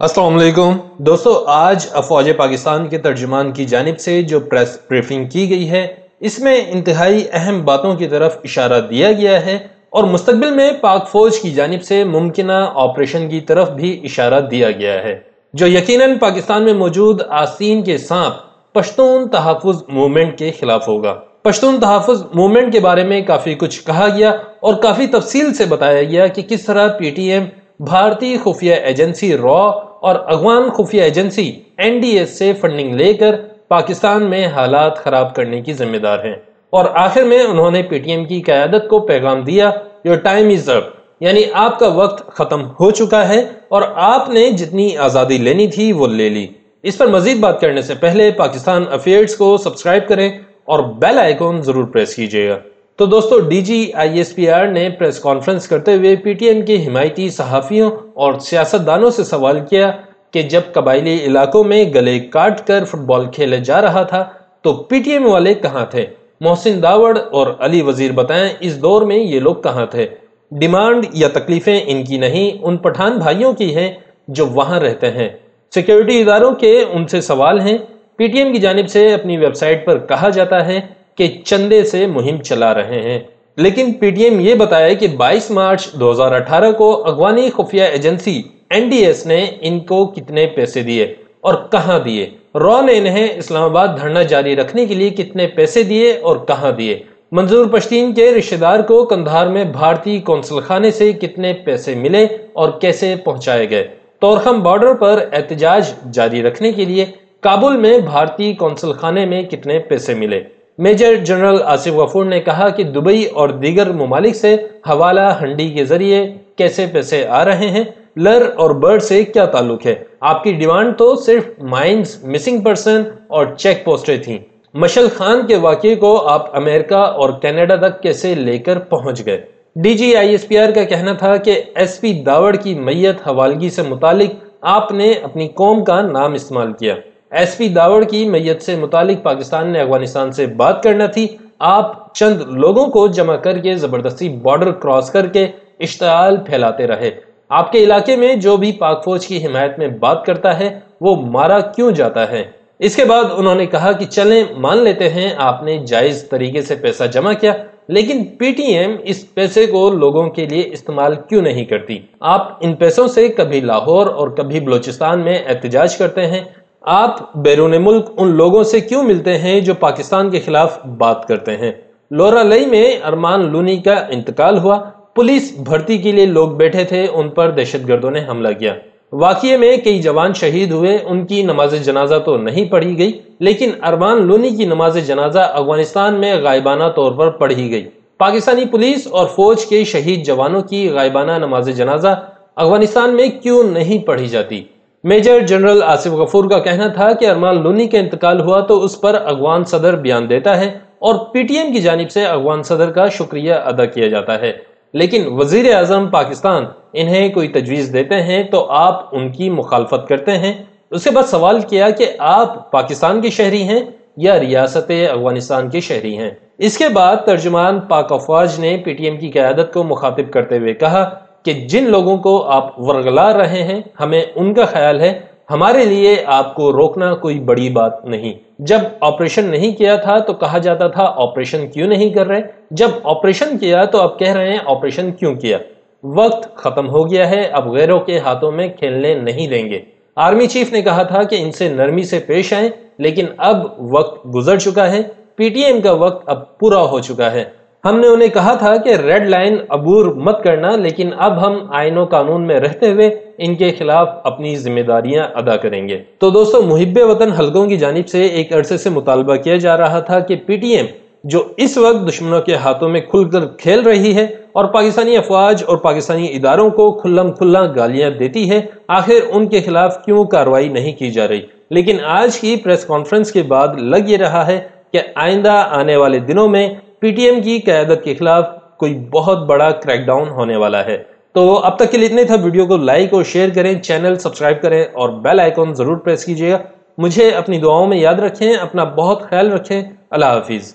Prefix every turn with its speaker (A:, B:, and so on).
A: السلام علیکم۔ دوستو، آج افواج پاکستان کے ترجمان کی جانب سے جو پریس بریفنگ کی گئی ہے، اس میں انتہائی اہم باتوں کی طرف اشارہ دیا گیا ہے اور مستقبل میں پاک فوج کی جانب سے ممکنہ آپریشن کی طرف بھی اشارہ دیا گیا ہے۔ جو یقیناً پاکستان میں موجود آسین کے سانپ پشتون تحفظ موومنٹ کے خلاف ہوگا۔ پشتون تحفظ موومنٹ کے بارے میں کافی کچھ کہا گیا اور کافی تفصیل سے بتایا گیا کہ کس طرح پی ٹی ایم، بھارتی خفیہ ایجنسی را اور اغوان خفیہ ایجنسی این ڈی ایس سے فنڈنگ لے کر پاکستان میں حالات خراب کرنے کی ذمہ دار ہیں۔ اور آخر میں انہوں نے پی ٹی ایم کی قیادت کو پیغام دیا یور ٹائم از اپ یعنی آپ کا وقت ختم ہو چکا ہے اور آپ نے جتنی آزادی لینی تھی وہ لے لی۔ اس پر مزید بات کرنے سے پہلے پاکستان افیئرز کو سبسکرائب کریں اور بیل آئیکن ضرور پریس کیجیے گا۔ تو دوستو، D G I S P R نے پریس کانفرنس کرتے ہوئے پی ٹی ایم کے حمایتی صحافیوں اور سیاستدانوں سے سوال کیا کہ جب قبائلی علاقوں میں گلے کاٹ کر فٹ بال کھیلے جا رہا تھا، تو پی ٹی ایم والے کہاں تھے؟ محسن داوڑ اور علی وزیر بتائیں اس دور میں یہ لوگ کہاں تھے؟ ڈیمانڈ یا تکلیفیں ان کی نہیں، ان پٹھان بھائیوں کی ہیں جو وہاں رہتے ہیں۔ سیکیورٹی اداروں کے ان سے سوال ہیں۔ پی ٹی ایم کی جانب سے اپنی ویب سائٹ پر کہا جاتا ہے کہ چندے سے مہم چلا رہے ہیں۔ لیکن پی ٹی ایم یہ بتایا کہ بائیس مارچ دو ہزار اٹھارہ کو اغوانی خفیہ ایجنسی این ڈی ایس نے ان کو کتنے پیسے دیے اور کہاں دیے؟ رو نے انہیں اسلام آباد دھرنا جاری رکھنے کے لیے کتنے پیسے دیے اور کہاں دیے؟ منظور پشتین کے رشتہ دار کو کندھار میں بھارتی کونسل خانے سے کتنے پیسے ملے اور کیسے پہنچائے گئے؟ تورخم بارڈر پر احتجاج جاری رکھنے کے لیے کابل میں بھارتی کونسل خانے میں کتنے پیسے ملے؟ میجر جنرل آصف غفور نے کہا کہ دبئی اور دیگر ممالک سے حوالہ ہنڈی کے ذریعے کیسے پیسے آ رہے ہیں، لر اور برڈ سے کیا تعلق ہے؟ آپ کی ڈیمانڈ تو صرف مائنز مسنگ پرسن اور چیک پوسٹیں تھیں۔ مشل خان کے واقعے کو آپ امریکہ اور کینیڈا تک کیسے لے کر پہنچ گئے؟ D G I S P R کا کہنا تھا کہ ایس پی داوڑ کی میت حوالگی سے متعلق آپ نے اپنی قوم کا نام استعمال کیا۔ ایس پی داوڑ کی میت سے متعلق پاکستان نے افغانستان سے بات کرنا تھی۔ آپ چند لوگوں کو جمع کر کے زبردستی بارڈر کراس کر کے اشتعال پھیلاتے رہے۔ آپ کے علاقے میں جو بھی پاک فوج کی حمایت میں بات کرتا ہے، وہ مارا کیوں جاتا ہے؟ اس کے بعد انہوں نے کہا کہ چلیں، مان لیتے ہیں آپ نے جائز طریقے سے پیسہ جمع کیا، لیکن پی ٹی ایم اس پیسے کو لوگوں کے لیے استعمال کیوں نہیں کرتی؟ آپ ان پیسوں سے کبھی لاہور اور کبھی بلوچستان میں احتجاج کرتے ہیں۔ آپ بیرون ملک ان لوگوں سے کیوں ملتے ہیں جو پاکستان کے خلاف بات کرتے ہیں؟ لورا لئی میں ارمان لونی کا انتقال ہوا۔ پولیس بھرتی کے لیے لوگ بیٹھے تھے، ان پر دہشت گردوں نے حملہ کیا۔ واقعے میں کئی جوان شہید ہوئے، ان کی نماز جنازہ تو نہیں پڑھی گئی، لیکن ارمان لونی کی نماز جنازہ افغانستان میں غائبانہ طور پر پڑھی گئی۔ پاکستانی پولیس اور فوج کے شہید جوانوں کی غائبانہ نماز جنازہ افغانستان میں کیوں نہیں پڑھی جاتی؟ میجر جنرل آصف غفور کا کہنا تھا کہ ارمان لونی کا انتقال ہوا تو اس پر اغوان صدر بیان دیتا ہے اور پی ٹی ایم کی جانب سے اغوان صدر کا شکریہ ادا کیا جاتا ہے۔ لیکن وزیر اعظم پاکستان انہیں کوئی تجویز دیتے ہیں تو آپ ان کی مخالفت کرتے ہیں۔ اس کے بعد سوال کیا کہ آپ پاکستان کے شہری ہیں یا ریاست افغانستان کے شہری ہیں؟ اس کے بعد ترجمان پاک افواج نے پی ٹی ایم کی قیادت کو مخاطب کرتے ہوئے کہا کہ جن لوگوں کو آپ ورگلا رہے ہیں، ہمیں ان کا خیال ہے، ہمارے لیے آپ کو روکنا کوئی بڑی بات نہیں۔ جب آپریشن نہیں کیا تھا تو کہا جاتا تھا آپریشن کیوں نہیں کر رہے؟ جب آپریشن کیا تو آپ کہہ رہے ہیں آپریشن کیوں کیا؟ وقت ختم ہو گیا ہے، اب غیروں کے ہاتھوں میں کھیلنے نہیں دیں گے۔ آرمی چیف نے کہا تھا کہ ان سے نرمی سے پیش آئیں، لیکن اب وقت گزر چکا ہے۔ پی ٹی ایم کا وقت اب پورا ہو چکا ہے۔ ہم نے انہیں کہا تھا کہ ریڈ لائن عبور مت کرنا، لیکن اب ہم آئین و قانون میں رہتے ہوئے ان کے خلاف اپنی ذمہ داریاں ادا کریں گے۔ تو دوستو، محب وطن حلقوں کی جانب سے ایک عرصے سے مطالبہ کیا جا رہا تھا کہ پی ٹی ایم، جو اس وقت دشمنوں کے ہاتھوں میں کھل کر کھیل رہی ہے اور پاکستانی افواج اور پاکستانی اداروں کو کھلم کھلا گالیاں دیتی ہے، آخر ان کے خلاف کیوں کاروائی نہیں کی جا رہی؟ لیکن آج کی پریس کانفرنس کے بعد لگ یہ رہا ہے کہ آئندہ آنے والے دنوں میں پی ٹی ایم کی قیادت کے خلاف کوئی بہت بڑا کریک ڈاؤن ہونے والا ہے۔ تو اب تک کے لیے اتنے تھا۔ ویڈیو کو لائک اور شیئر کریں، چینل سبسکرائب کریں اور بیل آئیکن ضرور پریس کیجیے گا۔ مجھے اپنی دعاؤں میں یاد رکھیں، اپنا بہت خیال رکھیں۔ اللہ حافظ۔